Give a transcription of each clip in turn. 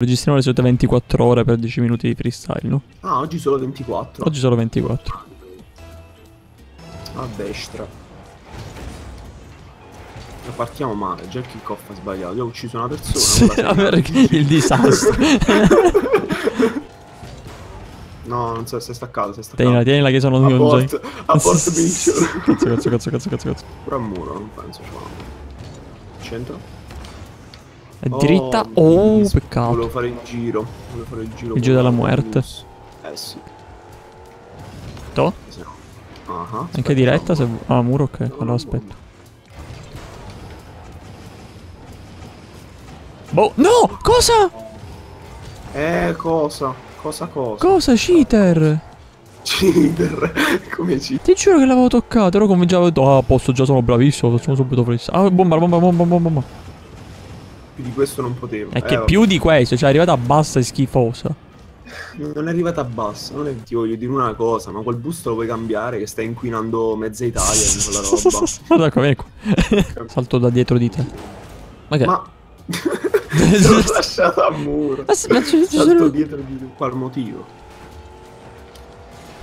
Registriamo le solite 24 ore per 10 minuti di freestyle, no? Ah, oggi solo 24. Oggi solo 24. A destra. Ma Partiamo male, già il kick-off ha sbagliato. Io ho ucciso una persona. Sì, vabbè, il disastro. No, non so se è staccato, è staccato. tienila, tienila che sono io Abort, abort mission. Cazzo, cazzo, cazzo, cazzo, cazzo, cazzo. Pure a muro, non penso ce l'hanno. Centro? È dritta. Oh, Oh, mi- Volevo peccato. fare il giro. Volevo fare il giro. Il giro della muerte. Eh sì. To? sì. Ah, ah, Anche diretta se... Ah, muro ok. No, Allora aspetta. Boh, no! Cosa? Eh, cosa? Cosa cosa? Cosa, cheater? Cinder. Come ci... Ti giuro che l'avevo toccato, ero convinto avevo detto, ah, a posto, già sono bravissimo, facciamo subito freestyle. Ah, bomba, bomba, bomba, bomba, bomba. Più di questo non potevo. È Eh, che vabbè. più di questo, cioè è arrivata bassa e schifosa. Non è arrivata bassa, non è... Ti voglio dire una cosa, ma quel busto lo puoi cambiare che stai inquinando mezza Italia con quella roba. Guarda qua, vieni qua. Salto da dietro di te. Ma che? ma... L'ho lasciato a muro. Ma ma ci- ci Salto sono- dietro di... Qual motivo?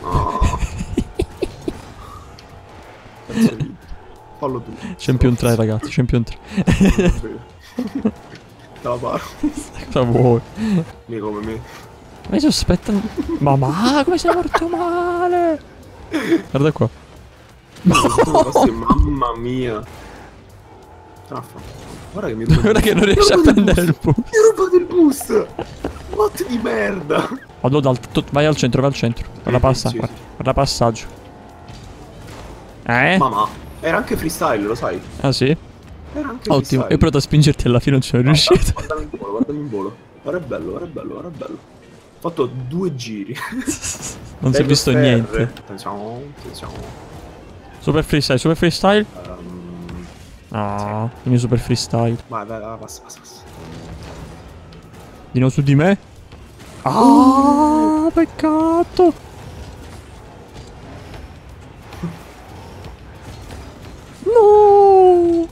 No. Fallo tu. Champion 3, ragazzi, Champion 3. La paro. Cosa vuoi? Mica come me. Ma io sto aspettando. Ma ma come sei morto male? Guarda qua. Mamma mia. Traffa. Guarda che mi Guarda che non riesce a prendere il boost. Mi ho rubato il boost. Bot di merda. Vado dal. vai al centro, vai al centro. Guarda passa. Sì, guarda, sì. guarda passaggio. Eh? Mamma. Era anche freestyle, lo sai? Ah sì? Era anche Ottimo. E provato a spingerti alla fine non ci sono riuscito. Guardami in volo, guardami in volo. Guarda è bello, guarda è bello, guarda è bello. Ho fatto due giri. Non si è visto ferre. niente. Attenzione, attenzione. Super freestyle, super freestyle. Ehm, Ah, il mio super freestyle. vai, vai, vai, passa, passa, passa. Di nuovo su di me. Ah, peccato.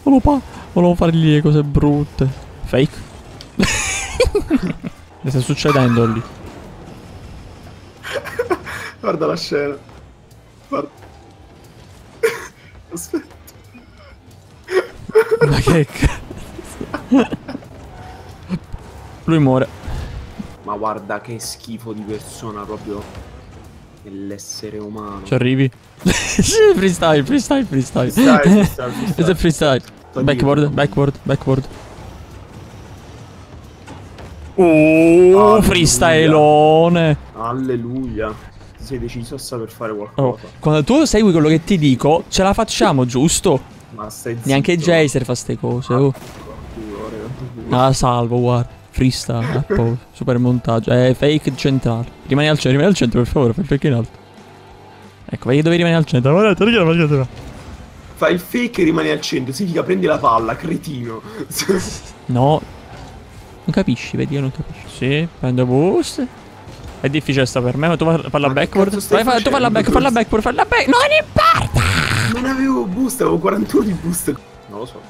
Volevo, volevo fargli le cose brutte. Fake. Che sta succedendo lì? Guarda la scena. Guarda. Aspetta. Ma che cazzo? Lui muore. Ma guarda che schifo di persona proprio nell'essere umano. Ci arrivi? sì, freestyle, freestyle, freestyle. Freestyle, freestyle, freestyle. Freestyle. Dietro. backboard, backboard. Oh, freestyleone. Alleluia. Sei deciso a saper fare Oh, qualcosa. quando tu segui quello che ti dico, ce la facciamo, giusto? Ma stai zitto. Neanche Jaser fa ste cose. Oh. Culo, tu culo. Ah, salvo, guarda. Freestyle, a posto, super montaggio. È fake centrale. Rimani al centro, rimani al centro, per favore, fai il fake in alto. Ecco, vedi dove rimani al centro. Fai il fake e rimani al centro. Significa prendi la palla, cretino. No. Non capisci, vedi, io non capisci. Sì, prendo boost. È difficile sta per me, ma tu fa, fa la Ma backward. Vai, fa, tu fa la facendo? back, fa la backward, fa la back. Non importa! non avevo boost, avevo 41 di boost. Non lo so.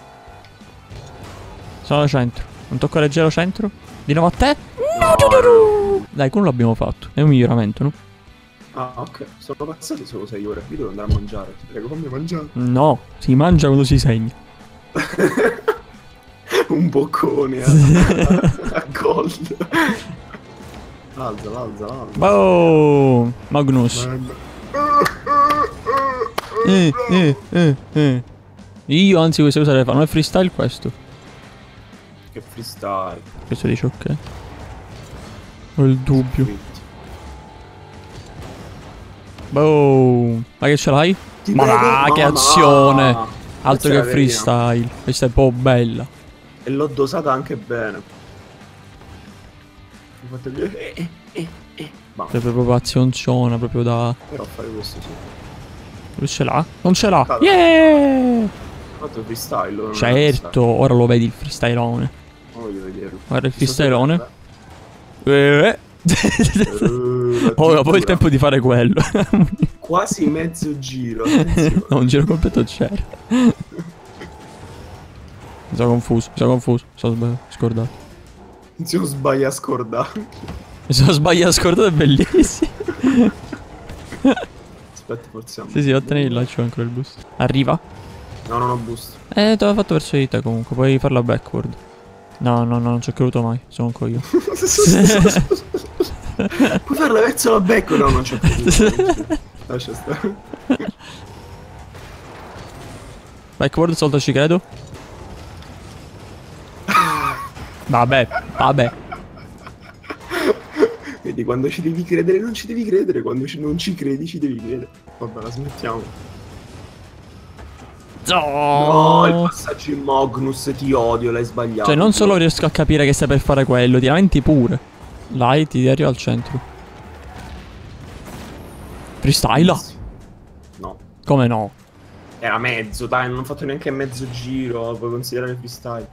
Sono centro. Un tocco leggero centro. Di nuovo a te. No, Dai, quello l'abbiamo fatto. È un miglioramento, no? Ah, ok. Sono passate solo 6 ore. Io devo andare a mangiare. Ti prego, fammi mangiare. No, si mangia quando si segna. Un boccone a, a gold. Alza, alza, alza. Boom! Magnus. Eh, eh, eh, eh. Io anzi queste cose le fanno. È freestyle questo. Che freestyle. Questo dice ok. Ho il dubbio. Boom! Ma che ce l'hai? Ma va, che azione! no. Altro Questa è che freestyle. Questa è un po' bella. E l'ho dosata anche bene. Ho fatto il... Eh, eh, eh, eh. È proprio azionciona, proprio da. però fare questo sì. Lui ce l'ha? Non ce l'ha! Yeah! Ho fatto il freestyle. Certo, ora lo vedi il freestyleone. Voglio vederlo. Guarda il sarebbe- Eh. Ora poi il tempo di fare quello. Quasi mezzo giro. no, un giro completo c'era. Mi sono confuso, mi sono confuso. Mi sono sbagliato, scordato. Si non sbaglia a scordare. Mi sono sbagliato a scordare, è bellissimo. Aspetta, forziamo. sì, sì, vattene il lancio ancora il boost. Arriva? No, non ho boost. Eh, te l'ho fatto verso di te comunque, puoi farla backward. No, no, no, non ci ho creduto mai, sono un coglio. Puoi farla verso la becco? No, non c'è più. Lascia stare. Backward soltanto ci credo. Vabbè, vabbè. Vedi, quando ci devi credere non ci devi credere, quando ci- non ci credi ci devi credere. Vabbè, la smettiamo. No, il passaggio in Magnus, ti odio, l'hai sbagliato. Cioè, non solo riesco a capire che stai per fare quello, ti lamenti pure. Dai, ti arriva al centro. Freestyle? No. Come no? Era mezzo, dai, non ho fatto neanche mezzo giro, puoi considerare freestyle.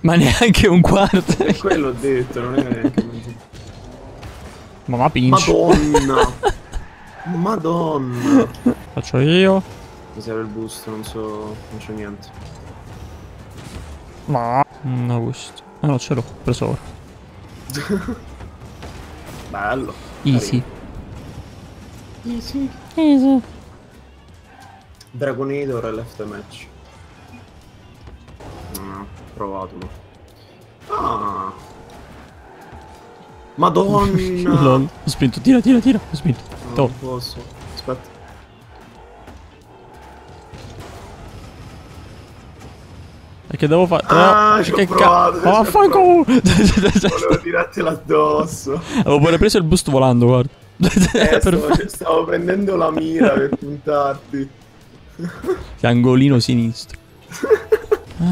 Ma neanche un quarto. E quello ho detto, non era neanche mezzo. Mamma pinch. Madonna! Madonna! Faccio io. Mi serve il boost, non so, non c'è niente. Ma. No, questo. Ah no, ce l'ho. Preso ora. Bello. Easy. Easy. Easy. Dragonator e left match. No, provatelo. Ah. Madonna! Lol. Ho spinto. Tira, tira, tira. Ho spinto. No, non posso. Aspetta. Che devo fare? Ah, ci ho che provato, Ma vaffanculo! Volevo tirartela addosso. Avevo pure preso il boost volando, guarda. Eh, stavo, fare- stavo prendendo la mira per puntarti. Angolino sinistro. Ah,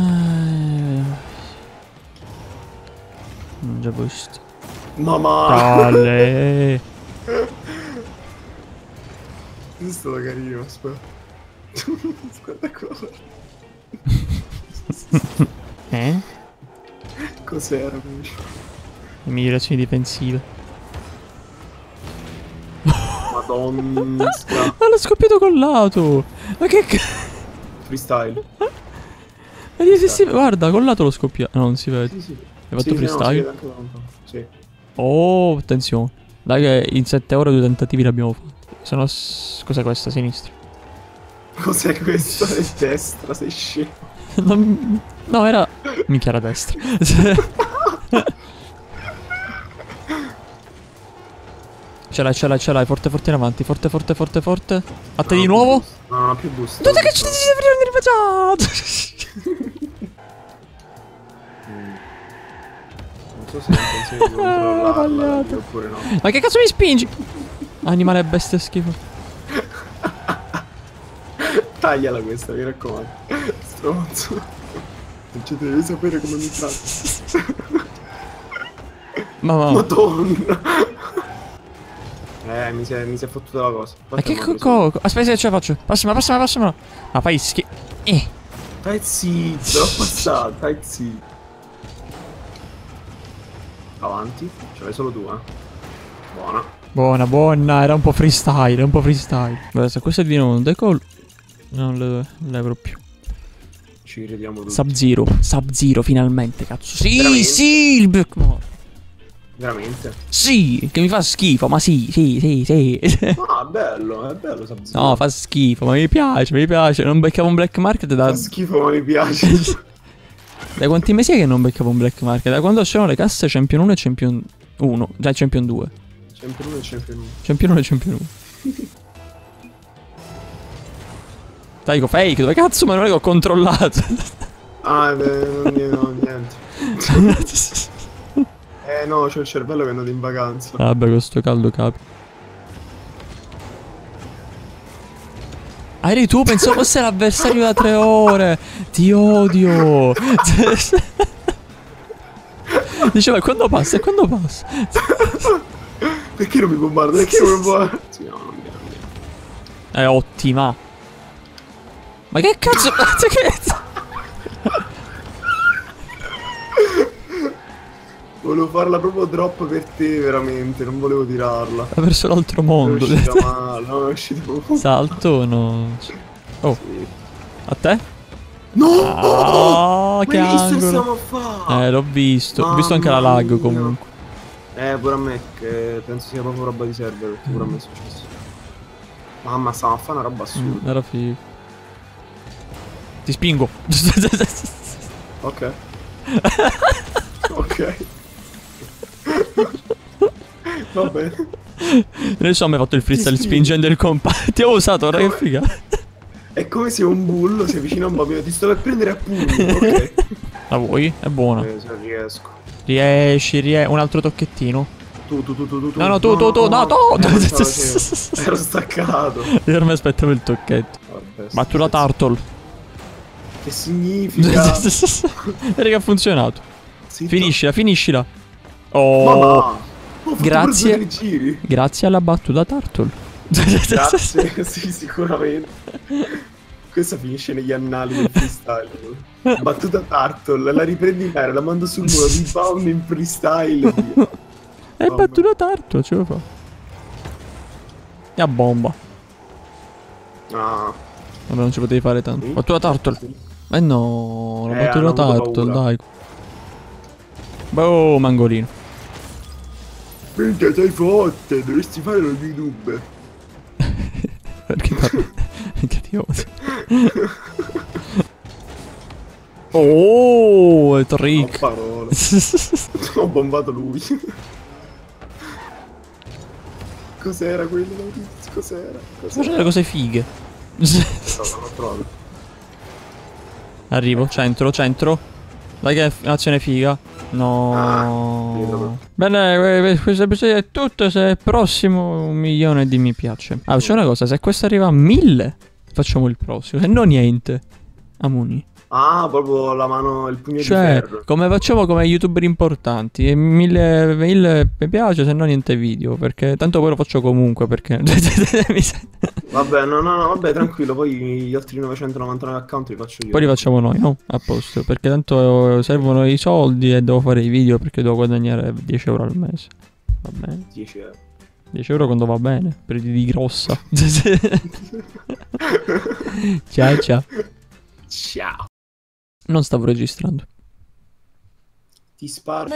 Non già visto. Mamma! Dale. Questo è carino, aspetta. Guarda qua. Eh? Cos'era migliorazioni difensive. Madonna. Ah, l'ho scoppiato col lato. Ma che c- Freestyle. Vedi se si... Guarda, col lato l'ho scoppiato. No, non si vede. Sì, sì. Hai fatto Sì, no, freestyle? lontano. Sì. Oh, attenzione. Dai che in 7 ore due tentativi l'abbiamo fatto. Se no... Cos'è questa? Sinistra. Cos'è questo? È destra, sei scemo. Non- No, era... Minchia era destra. ce l'hai, ce l'hai, ce l'hai. Forte, forte in avanti. Forte, forte, forte, forte. A te Non di nuovo? No, non ho più boost. Dove che ci di Mm. Non so se è intenzione di controllarla Sbagliato. oppure no. Ma che cazzo mi spingi? Animale bestia schifo. Tagliala questa, mi raccomando. Stronzo. Non ci devi sapere come mi tratti. Mamma. Madonna. Eh, mi si è, mi si è fottuta la cosa. Ma che Infatti co- non ho co- Aspetta, se ce la faccio. Passima, passima, passima. Ma fai schifo. Eh. Stai zitto, l'ho passata, stai zitto. Avanti, ce l'hai solo tu, eh. Buona. Buona, buona. Era un po' freestyle, era un po' freestyle. Guarda, se questo diventa un decol. Non le levro più. Ci crediamo tutti. Sub-Zero. Sub-Zero, finalmente, cazzo. Sì, Veramente? sì, il Blackmore. Veramente. Sì, che mi fa schifo, ma sì, sì, sì, sì. Ah, bello, è bello Sub-Zero. no, fa schifo, ma mi piace, mi piace. Non beccavo un black market da... Fa schifo, ma mi piace. Da quanti mesi è che non beccavo un black market? Da quando c'erano le casse Champion 1 e Champion 1. Già Champion 2. Champion 1 e Champion 1. Champion 1 e Champion 1. Dai, dico fake, dove cazzo me lo ho controllato? Ah, beh, non, no, niente. Eh no, c'ho il cervello che è andato in vacanza. Vabbè, con sto caldo capi. Ah, eri tu? Pensavo fosse l'avversario da tre ore. Ti odio. Diceva, quando passa? E quando passa? Perché non mi bombarda? Perché non mi bombarda? Sì, no, non non viene. È ottima. Ma che cazzo? Volevo farla proprio drop per te, veramente. Non volevo tirarla. Va verso l'altro È mondo. uscita male, no, è uscita proprio Salto o no? Oh, Sì. a te? No! Oh, che Ma angolo. stiamo a fare? Eh, l'ho visto. Ho visto anche la Mamma lag mia. comunque. Eh, pure a me, che penso sia proprio roba di server, perché pure a me è successo. Mamma, stiamo a fare una roba Mm, assurda. era figo. Ti spingo. Ok. ok. Va bene. Adesso mi hai fatto il freestyle spingendo il compagno. Ti ho usato, ora che figa. È come se un bullo si avvicina a un bambino, ti sto per prendere a pugni, ok. La vuoi? È buona. Eh, se riesco. Riesci, riesci. Un altro tocchettino. Tu, tu, tu, tu, tu, tu. No, no, tu, tu, tu, no, tu. Eh, non. Ero staccato. Io ormai aspettavo il tocchetto. Vabbè, Battu la turtle. Che significa? Che ha funzionato. Zitto. Finiscila, finiscila. Oh. Grazie. Grazie alla battuta turtle. Grazie, sì, sicuramente. Questa finisce negli annali del freestyle. Battuta Turtle, la riprendi in aria, la mando sul muro, rebound in freestyle. via. È battuta turtle, ce lo fa. E a bomba. Ah, Vabbè, non ci potevi fare tanto. Sì. Battuta turtle. Eh no, la Eh, avuto turtle, dai. Boh, mangolino. Minchia, sei forte, dovresti fare lo youtuber. Perché parli? Che ti odio. Oh, Ho trick. parole. Ho bombato lui. Cos'era quello? Cos'era? Cos'era? delle cose fighe. No, non l'ho trovato. Arrivo, centro, centro. Dai che azione figa. No. Ah. Bene, que- que- questo episodio è tutto. Se è prossimo un milione di mi piace. Ah, c'è una cosa, se questo arriva a mille, facciamo il prossimo. Se no niente. Amuni. Ah, proprio la mano, il pugno Cioè, di ferro. come facciamo come youtuber importanti. E mille, mille mi piace, se no niente video. Perché tanto poi lo faccio comunque. Perché. Vabbè, no, no, no, vabbè, tranquillo, poi gli altri 999 account li faccio io. Poi li facciamo noi, no? A posto. Perché tanto servono i soldi e devo fare i video perché devo guadagnare 10 euro al mese. Va bene. 10 euro. 10 euro quando va bene. Per di grossa. ciao ciao. Ciao. Non stavo registrando. Ti sparo.